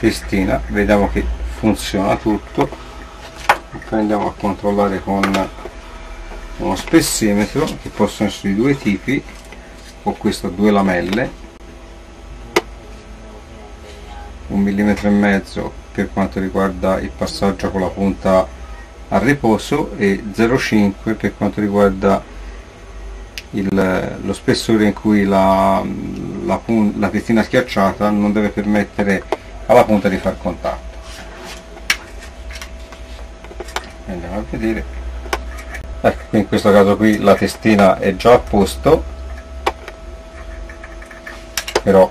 testina vediamo che funziona tutto. Andiamo a controllare con uno spessimetro che possono essere di due tipi. O questo a due lamelle. Un millimetro e mezzo per quanto riguarda il passaggio con la punta a riposo e 0,5 per quanto riguarda il, lo spessore in cui la, la, la testina schiacciata non deve permettere alla punta di far contatto. Andiamo a vedere ecco in questo caso qui la testina è già a posto però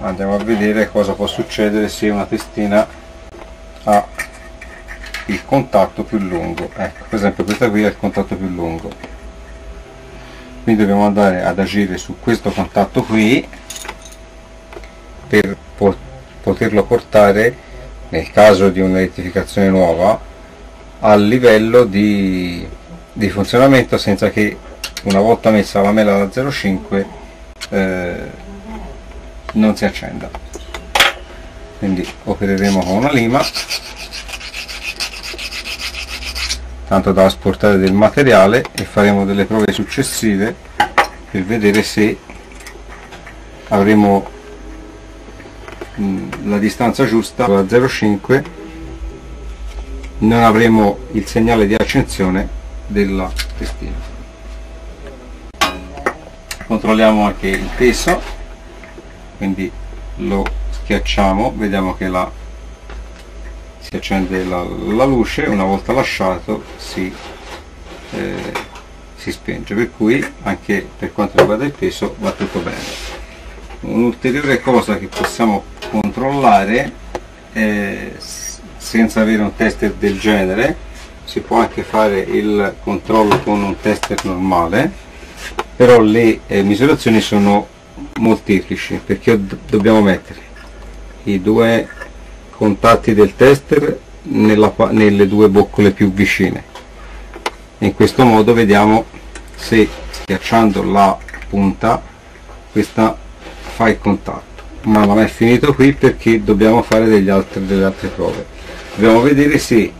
andiamo a vedere cosa può succedere se una testina ha il contatto più lungo. Ecco per esempio questa qui è il contatto più lungo. Quindi dobbiamo andare ad agire su questo contatto qui per poterlo portare nel caso di un'elettrificazione nuova al livello di, di, funzionamento senza che una volta messa la lamella da 0,5 eh, non si accenda. Quindi opereremo con una lima tanto da asportare del materiale e faremo delle prove successive per vedere se avremo la distanza giusta da 0,5 non avremo il segnale di accensione della testina. Controlliamo anche il peso quindi lo schiacciamo vediamo che la, si accende la, la, luce una volta lasciato si, eh, si spenge per cui anche per quanto riguarda il peso va tutto bene. Un'ulteriore cosa che possiamo controllare eh, senza avere un tester del genere si può anche fare il controllo con un tester normale però le eh, misurazioni sono molteplici perché dobbiamo mettere i due contatti del tester nella, nelle due boccole più vicine. In questo modo vediamo se schiacciando la punta questa fa il contatto ma non è finito qui perché dobbiamo fare altri, delle altre prove. Dobbiamo vedere se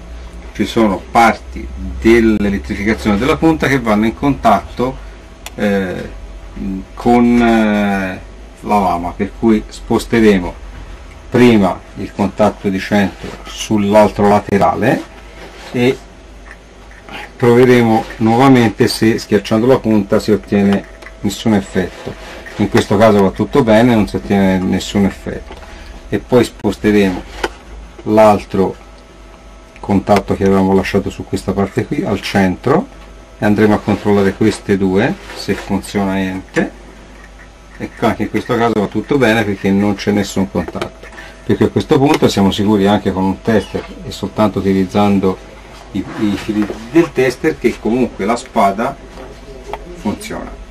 ci sono parti dell'elettrificazione della punta che vanno in contatto eh, con eh, la lama per cui sposteremo prima il contatto di centro sull'altro laterale e proveremo nuovamente se schiacciando la punta si ottiene nessun effetto in questo caso va tutto bene non si ottiene nessun effetto. E poi sposteremo l'altro contatto che avevamo lasciato su questa parte qui al centro e andremo a controllare queste due se funziona niente. E anche in questo caso va tutto bene perché non c'è nessun contatto. Perché a questo punto siamo sicuri anche con un tester e soltanto utilizzando i, i fili del tester che comunque la spada funziona